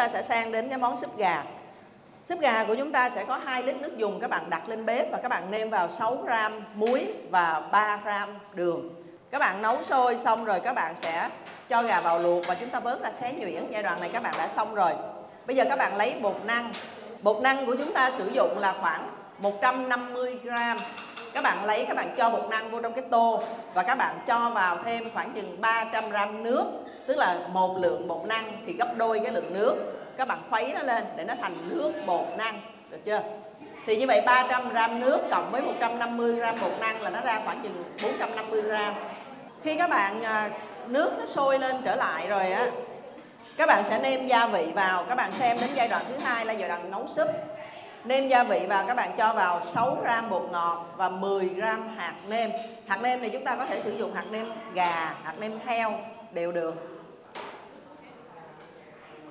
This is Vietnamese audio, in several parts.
ta sẽ sang đến cái món súp gà. Súp gà của chúng ta sẽ có 2 lít nước dùng, các bạn đặt lên bếp và các bạn nêm vào 6 gram muối và 3 gram đường. Các bạn nấu sôi xong rồi các bạn sẽ cho gà vào luộc và chúng ta vớt ra xé nhuyễn. Giai đoạn này các bạn đã xong rồi. Bây giờ các bạn lấy bột năng. Bột năng của chúng ta sử dụng là khoảng 150 gram. Các bạn lấy, các bạn cho bột năng vô trong cái tô và các bạn cho vào thêm khoảng chừng 300 gram nước tức là một lượng bột năng thì gấp đôi cái lượng nước. Các bạn khuấy nó lên để nó thành nước bột năng. Được chưa? Thì như vậy 300 gram nước cộng với 150 gram bột năng là nó ra khoảng chừng 450 gram. Khi các bạn à, nước nó sôi lên trở lại rồi á, các bạn sẽ nêm gia vị vào. Các bạn xem đến giai đoạn thứ hai là giai đoạn nấu súp. Nêm gia vị vào, các bạn cho vào 6 gram bột ngọt và 10 gram hạt nêm. Hạt nêm này chúng ta có thể sử dụng hạt nêm gà, hạt nêm heo đều được.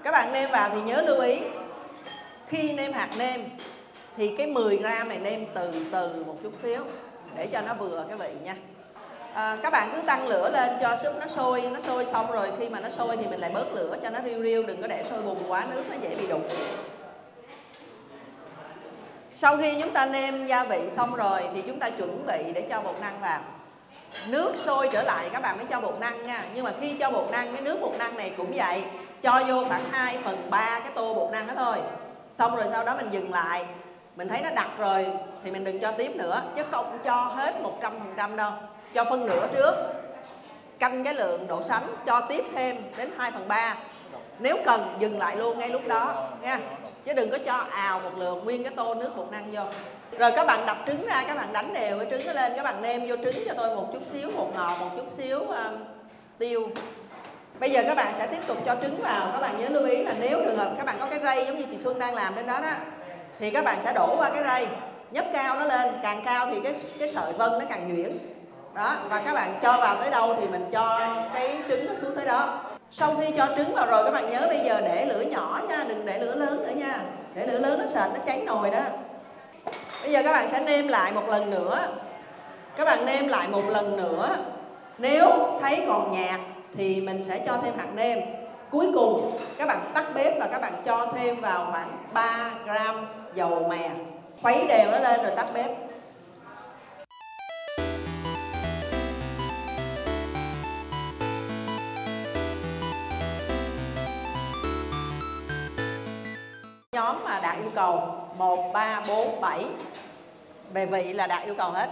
Các bạn nêm vào thì nhớ lưu ý khi nêm hạt nêm thì cái 10 gram này nêm từ từ một chút xíu để cho nó vừa cái vị nha. À, các bạn cứ tăng lửa lên cho súp nó sôi nó sôi xong rồi khi mà nó sôi thì mình lại bớt lửa cho nó riu riu đừng có để sôi bùng quá nước nó dễ bị đục. Sau khi chúng ta nêm gia vị xong rồi thì chúng ta chuẩn bị để cho bột năng vào nước sôi trở lại. Các bạn mới cho bột năng nha. Nhưng mà khi cho bột năng, cái nước bột năng này cũng vậy. Cho vô khoảng 2 phần 3 cái tô bột năng đó thôi. Xong rồi sau đó mình dừng lại. Mình thấy nó đặc rồi, thì mình đừng cho tiếp nữa, chứ không cho hết 100% đâu. Cho phân nửa trước. Canh cái lượng độ sánh, cho tiếp thêm đến 2 phần 3 nếu cần, dừng lại luôn ngay lúc đó nha chứ đừng có cho ào một lượng nguyên cái tô nước bột năng vô. Rồi các bạn đập trứng ra các bạn đánh đều cái trứng nó lên. Các bạn nêm vô trứng cho tôi một chút xíu bột ngọt một chút xíu um, tiêu. Bây giờ các bạn sẽ tiếp tục cho trứng vào. Các bạn nhớ lưu ý là nếu trường hợp các bạn có cái rây giống như chị Xuân đang làm trên đó đó thì các bạn sẽ đổ qua cái rây nhấp cao nó lên. Càng cao thì cái cái sợi vân nó càng nhuyễn. Đó và các bạn cho vào tới đâu thì mình cho cái trứng nó xuống tới đó. Sau khi cho trứng vào rồi các bạn nhớ bây giờ để lửa nhỏ nha đừng để lửa lớn nữa nha để lửa lớn nó sệt, nó cháy nồi đó. Bây giờ các bạn sẽ nêm lại một lần nữa. Các bạn nêm lại một lần nữa. Nếu thấy còn nhạt thì mình sẽ cho thêm hạt nêm. Cuối cùng, các bạn tắt bếp và các bạn cho thêm vào khoảng 3 gram dầu mè. Khuấy đều nó lên rồi tắt bếp. Nhóm mà đạt yêu cầu. 1, 3, 4, 7 về vị là đạt yêu cầu hết.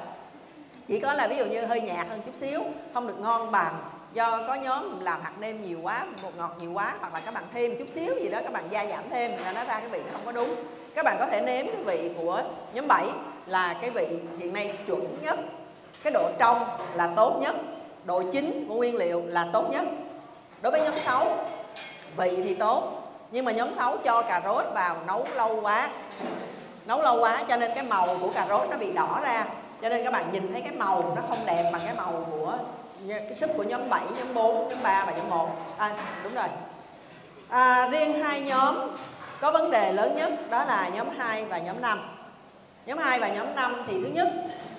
Chỉ có là ví dụ như hơi nhạt hơn chút xíu không được ngon bằng. Do có nhóm làm hạt nêm nhiều quá bột ngọt nhiều quá hoặc là các bạn thêm chút xíu gì đó các bạn gia giảm thêm là nó ra cái vị không có đúng. Các bạn có thể nếm cái vị của nhóm 7 là cái vị hiện nay chuẩn nhất. Cái độ trong là tốt nhất. Độ chín của nguyên liệu là tốt nhất. Đối với nhóm 6 vị thì tốt nhưng mà nhóm 6 cho cà rốt vào nấu lâu quá. Nấu lâu quá cho nên cái màu của cà rốt nó bị đỏ ra. Cho nên các bạn nhìn thấy cái màu nó không đẹp bằng cái màu của cái súp của nhóm 7, nhóm 4, nhóm 3 và nhóm 1 à, đúng rồi. À, riêng hai nhóm có vấn đề lớn nhất đó là nhóm 2 và nhóm 5 nhóm 2 và nhóm 5 thì thứ nhất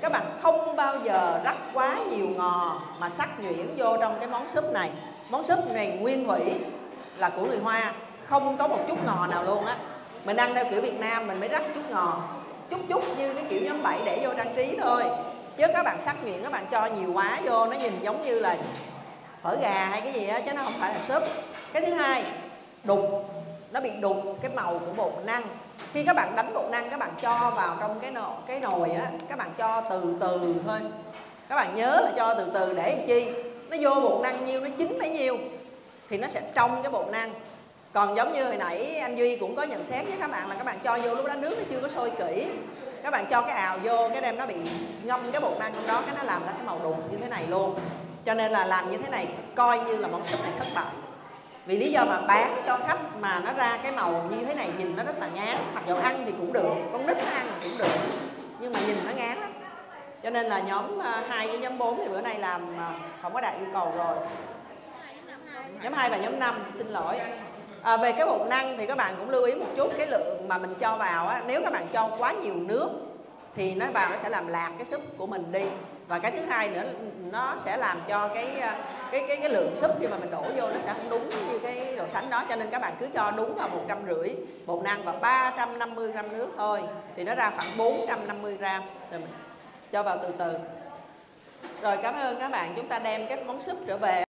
các bạn không bao giờ rắc quá nhiều ngò mà sắc nhuyễn vô trong cái món súp này. Món súp này nguyên vị là của người Hoa không có một chút ngò nào luôn á. Mình ăn theo kiểu Việt Nam, mình mới rắc chút ngò. Chút chút như cái kiểu nhóm 7 để vô trang trí thôi. Chứ các bạn sắc miệng, các bạn cho nhiều quá vô, nó nhìn giống như là phở gà hay cái gì á, chứ nó không phải là súp. Cái thứ hai, đục. Nó bị đục, cái màu của bột năng. Khi các bạn đánh bột năng, các bạn cho vào trong cái nồi cái nồi á, các bạn cho từ từ thôi. Các bạn nhớ là cho từ từ để làm chi? Nó vô bột năng nhiêu, nó chín bấy nhiêu, thì nó sẽ trong cái bột năng còn giống như hồi nãy anh duy cũng có nhận xét với các bạn là các bạn cho vô lúc đó nước nó chưa có sôi kỹ. Các bạn cho cái ào vô, cái đem nó bị ngâm cái bột năng trong đó, cái nó làm ra cái màu đục như thế này luôn. Cho nên là làm như thế này coi như là món súp này thất bại. Vì lý do mà bán cho khách mà nó ra cái màu như thế này nhìn nó rất là ngán. Mặc dù ăn thì cũng được, con nít nó ăn thì cũng được, nhưng mà nhìn nó ngán lắm. Cho nên là nhóm à, 2 với nhóm 4 thì bữa nay làm à, không có đạt yêu cầu rồi. Nhóm 2 và nhóm 5 xin lỗi à, về cái bột năng thì các bạn cũng lưu ý một chút cái lượng mà mình cho vào á nếu các bạn cho quá nhiều nước thì nó vào nó sẽ làm lạc cái súp của mình đi. Và cái thứ hai nữa nó sẽ làm cho cái ờ, cái cái cái lượng súp khi mà mình đổ vô nó sẽ không đúng như cái đồ sánh đó. Cho nên các bạn cứ cho đúng vào một trăm rưỡi bột năng và 350 gram nước thôi thì nó ra khoảng 450 gram. Rồi mình cho vào từ từ. Rồi cảm ơn các bạn chúng ta đem cái món súp trở về.